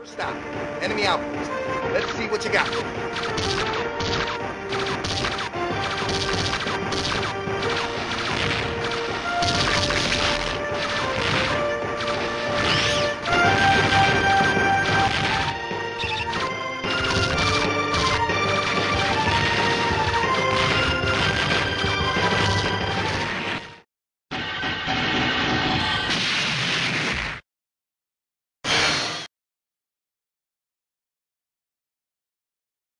First stop, enemy outpost. Let's see what you got.